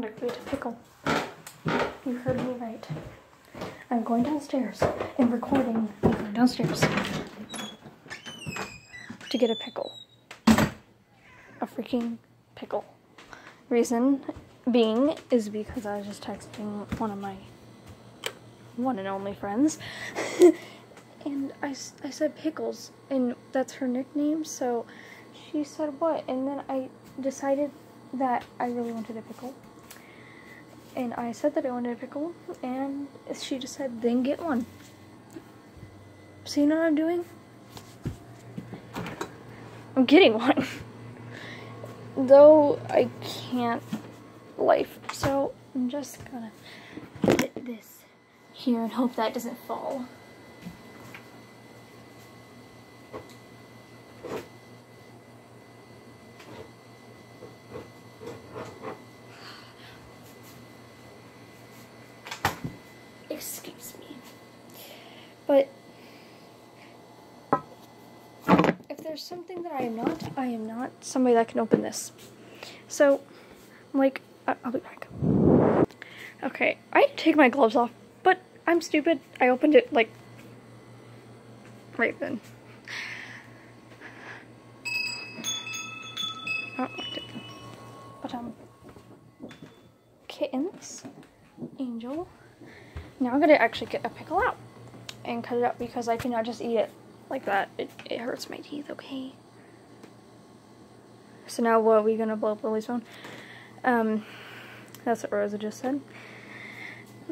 Gonna create a pickle. You heard me right. I'm going downstairs and recording. Going downstairs to get a pickle. A freaking pickle. Reason being is because I was just texting one of my one and only friends. and I, I said pickles, and that's her nickname, so she said what? And then I decided that I really wanted a pickle. And I said that I wanted a pickle, and she just said, then get one. So you know what I'm doing? I'm getting one. Though I can't life. So I'm just gonna put this here and hope that doesn't fall. Excuse me. But if there's something that I am not, I am not somebody that can open this. So, I'm like, I'll be back. Okay, I take my gloves off, but I'm stupid. I opened it like right then. It. But um, kittens, angel. Now I'm gonna actually get a pickle out and cut it up because I cannot just eat it like that. It, it hurts my teeth, okay? So now what, are we gonna blow up Lily's phone? Um, that's what Rosa just said.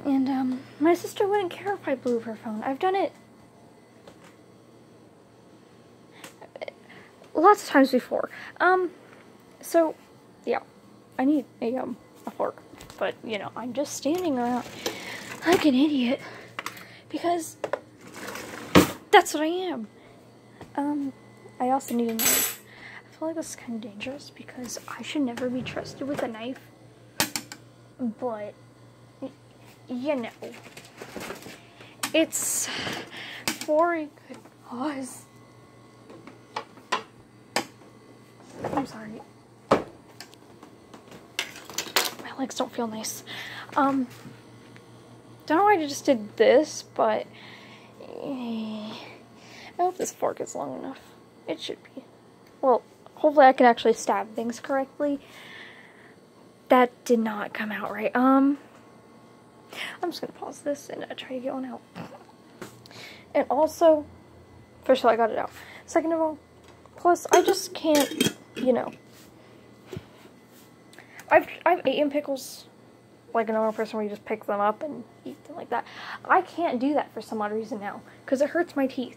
And um, my sister wouldn't care if I blew up her phone. I've done it lots of times before. Um, so yeah, I need a um a fork, but you know I'm just standing around like an idiot because that's what I am. Um, I also need a knife. I feel like this is kind of dangerous because I should never be trusted with a knife. But, you know, it's for a good cause. I'm sorry. My legs don't feel nice. Um, don't know why I just did this, but I hope this fork is long enough. It should be. Well, hopefully I can actually stab things correctly. That did not come out right. Um, I'm just gonna pause this and uh, try to get one out. And also, first of all, I got it out. Second of all, plus I just can't, you know. I've I've eaten pickles like a normal person where you just pick them up and eat them like that. I can't do that for some odd reason now because it hurts my teeth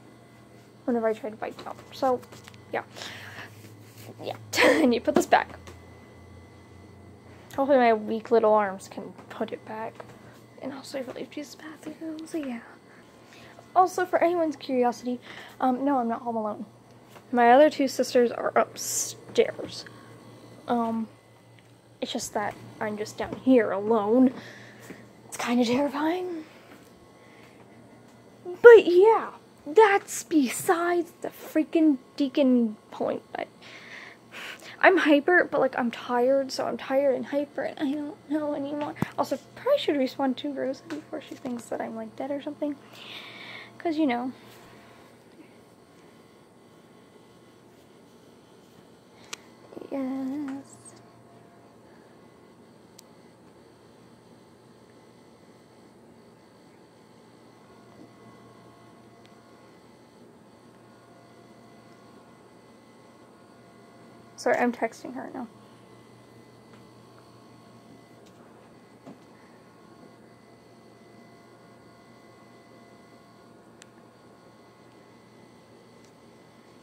whenever I try to bite down. So, yeah. Yeah. and you put this back. Hopefully my weak little arms can put it back. And also I relieve Jesus' bathroom, so yeah. Also, for anyone's curiosity, um, no, I'm not home alone. My other two sisters are upstairs. Um, it's just that I'm just down here alone. It's kind of terrifying. But yeah, that's besides the freaking deacon point. I, I'm hyper, but like I'm tired, so I'm tired and hyper, and I don't know anymore. Also, probably should respond to Rosa before she thinks that I'm like dead or something. Cause you know. Sorry, I'm texting her now.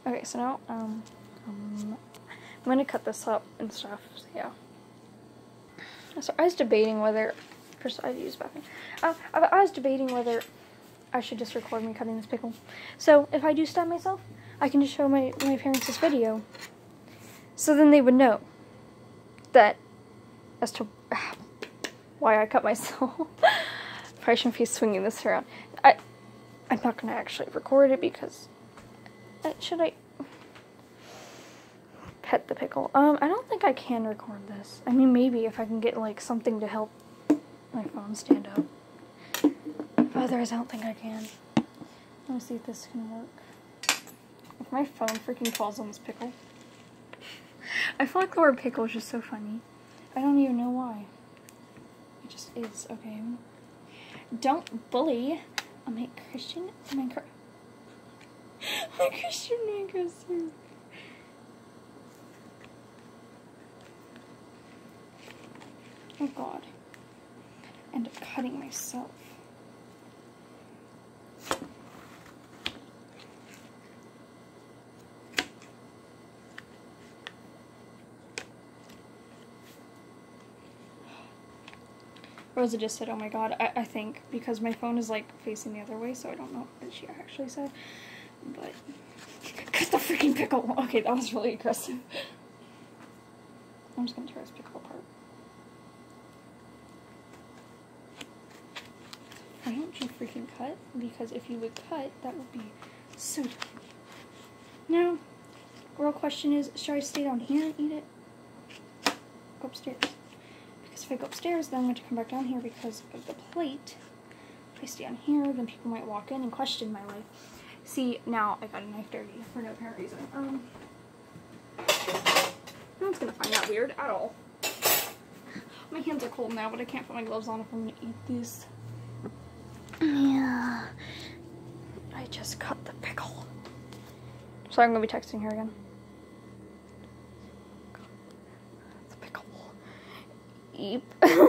Okay, so now, um, um, I'm gonna cut this up and stuff, so yeah. So I was debating whether, first I use bathroom. Uh, I, I was debating whether I should just record me cutting this pickle. So if I do stab myself, I can just show my, my parents this video. So then they would know that as to why I cut myself. Probably shouldn't be swinging this around. I, I'm not gonna actually record it because uh, should I? pet the pickle. Um, I don't think I can record this. I mean, maybe if I can get like something to help my phone stand up. Otherwise, I don't think I can. Let me see if this can work. If my phone freaking falls on this pickle. I feel like the word pickle is just so funny. I don't even know why. It just is, okay? Don't bully my Christian Minecraft. my Christian Minecraft. Oh god. End up cutting myself. Rosa just said, oh my god, I, I think, because my phone is like facing the other way, so I don't know what she actually said. But, cut the freaking pickle! Okay, that was really aggressive. I'm just gonna tear this pickle apart. Why don't you freaking cut? Because if you would cut, that would be so Now, real question is, should I stay down here and eat it? Go upstairs. Because if I go upstairs, then I'm going to come back down here because of the plate. If I stay down here, then people might walk in and question my life. See, now I got a knife dirty for no apparent reason. Um, no one's going to find that weird at all. My hands are cold now, but I can't put my gloves on if I'm going to eat these. Yeah. I just cut the pickle. So I'm going to be texting her again. The pickle. Eep.